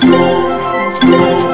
Oh.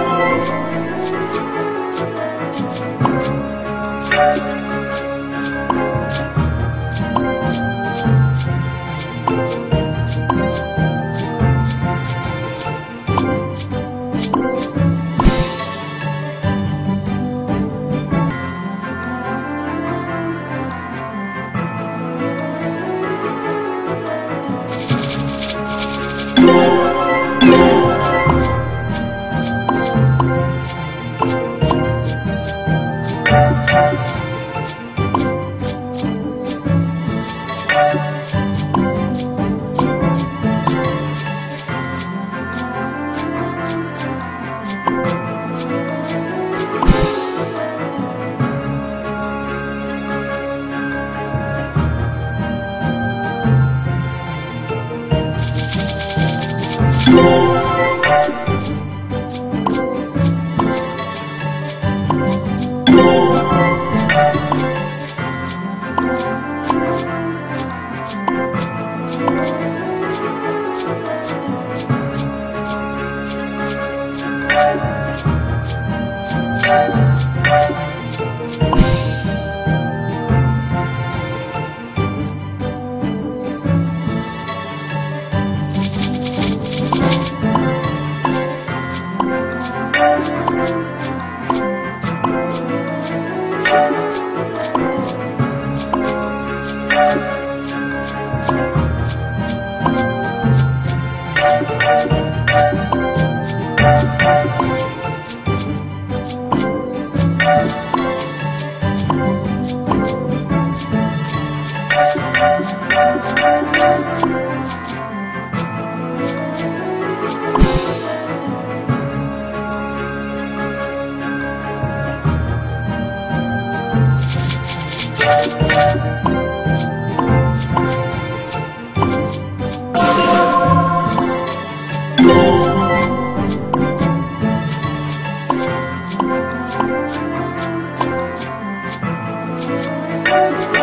Bye.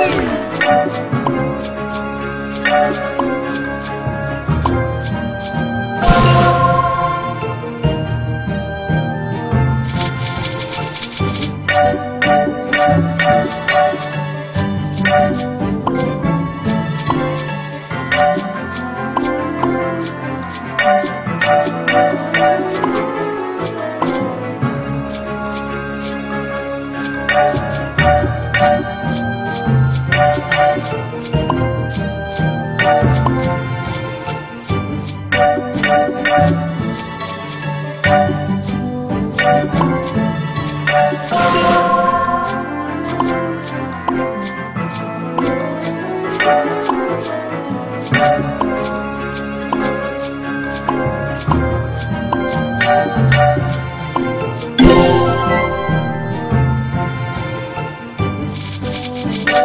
Música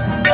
Ah!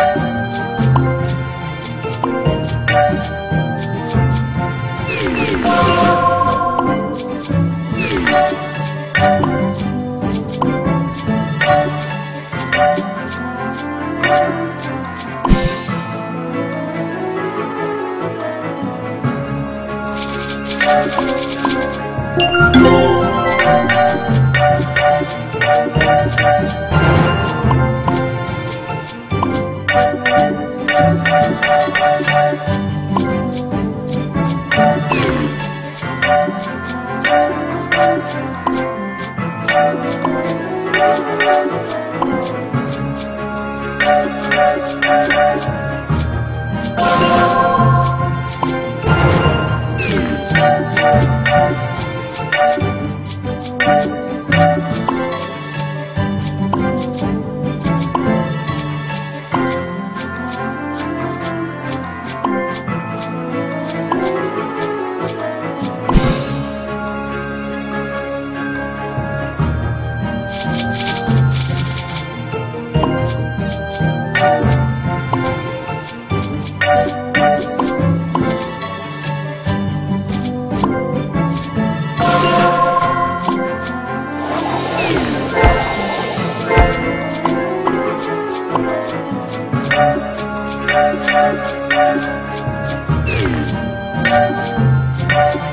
Oh.